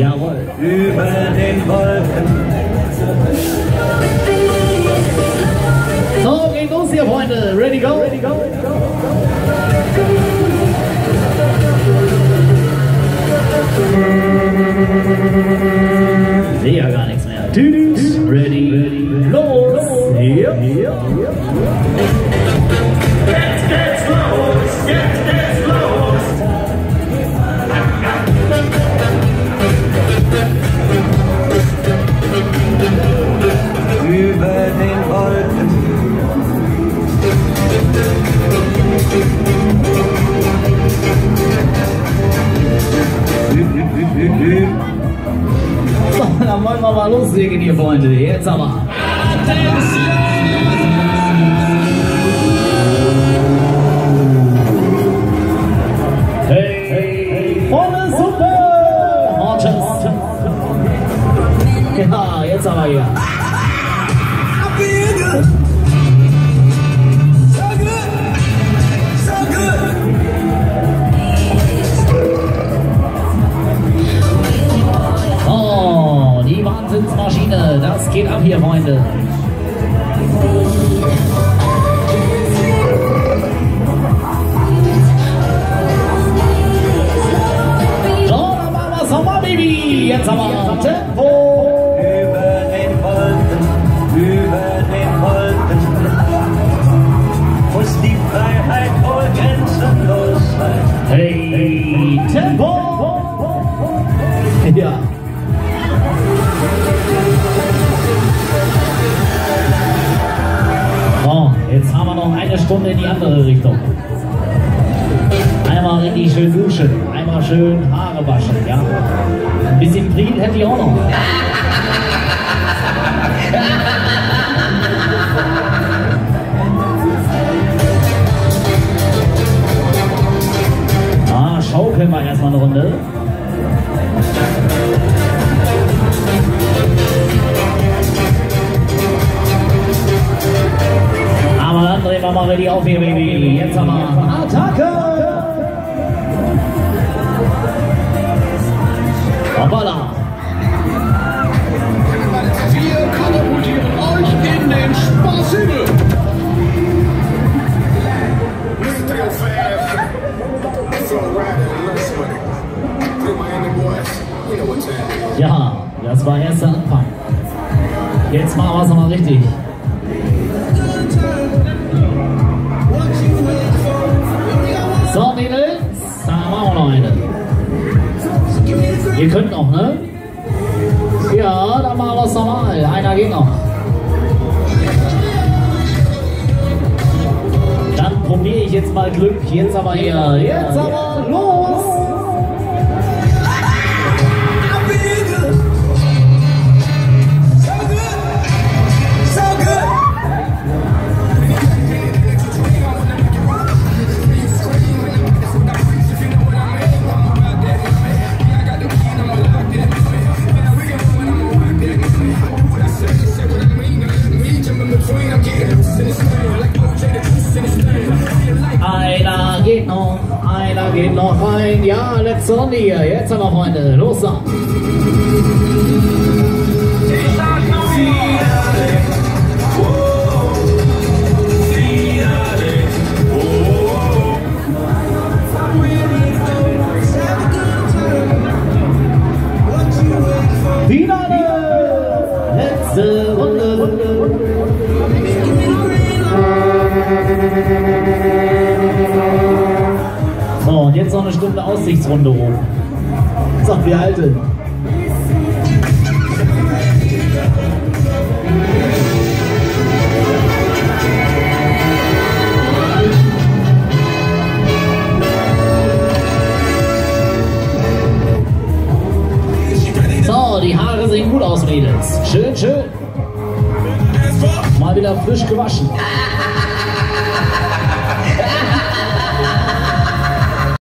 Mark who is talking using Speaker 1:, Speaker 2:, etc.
Speaker 1: Jawohl.
Speaker 2: über den Wolken.
Speaker 1: So, geht los hier, Freunde. Ready, go. Ready, go. Sehe ja gar nichts mehr. Tüdüs. Ready, ready, los. Yep.
Speaker 2: Jetzt
Speaker 1: So, dann wollen wir mal loslegen hier, Freunde. Jetzt aber. Ja, jetzt aber hier. Das geht ab hier, Freunde. So, dann machen wir's nochmal, Baby. Jetzt aber Tempo. Jetzt haben wir noch eine Stunde in die andere Richtung. Einmal richtig schön duschen, einmal schön Haare waschen, ja. Ein bisschen Frieden hätte ich auch noch. Ah, schaukeln wir erstmal eine Runde. Wir mal richtig auf hier, Baby. Jetzt haben wir Attacke! Hoppala!
Speaker 3: Wir katapultieren euch in den Spaßhimmel. Fast. So Miami boys, you know.
Speaker 1: Ja, das war erst der Anfang. Jetzt machen wir es nochmal richtig. So, Mädels, da machen wir noch eine. Ihr könnt noch, ne? Ja, dann machen wir es nochmal. Einer geht noch. Dann probiere ich jetzt mal Glück. Jetzt aber hier. Jetzt aber los! Geht noch, einer geht noch rein. Ja, letzte Runde hier. Jetzt aber, Freunde. Los da. Jetzt noch eine Stunde Aussichtsrunde rum. So, wir halten. So, die Haare sehen gut aus, Mädels. Schön, schön. Mal wieder frisch gewaschen.